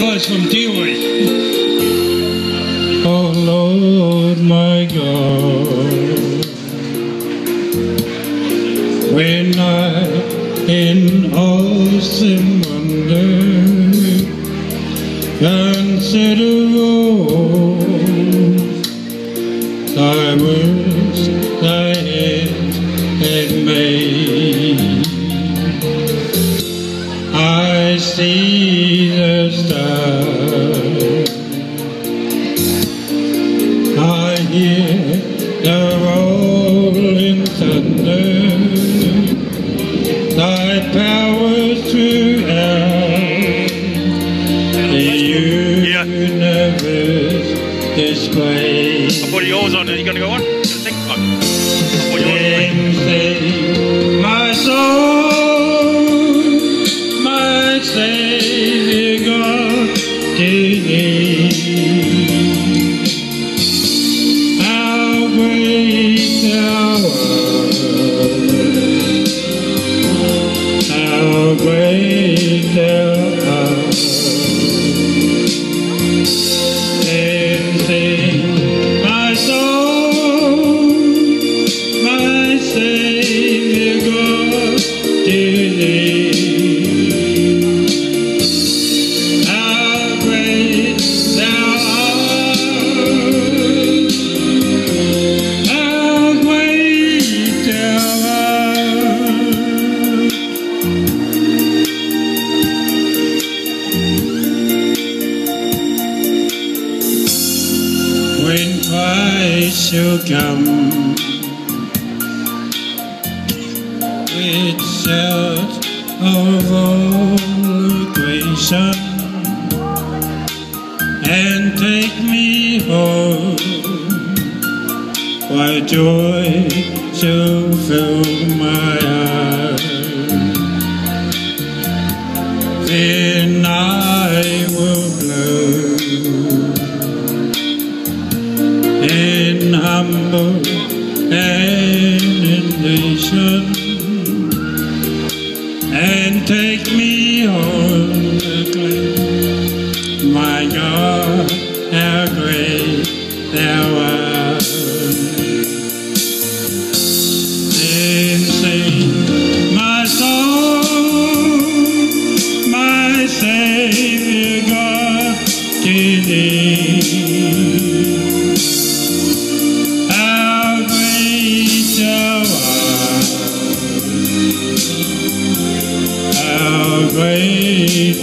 Voice from Tihoi. Oh Lord my God, when I in awesome wonder consider all thy works thy hands had made, I see stars. I hear the rolling thunder, thy power throughout the universe display. I'll put yours on. Are you going to go on? Shall come with shout of all creation and take me home. Why joy shall fill my heart then I nation and take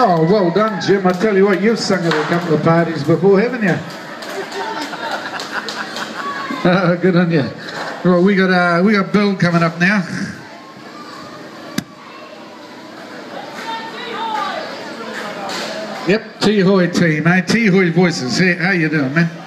Oh, well done, Jim. I tell you what, you've sung at a couple of parties before, haven't you? Uh, good on you. Well, we got uh, we got Bill coming up now. Yep, Tihoi team, eh? Tihoi voices. Hey, how you doing, man?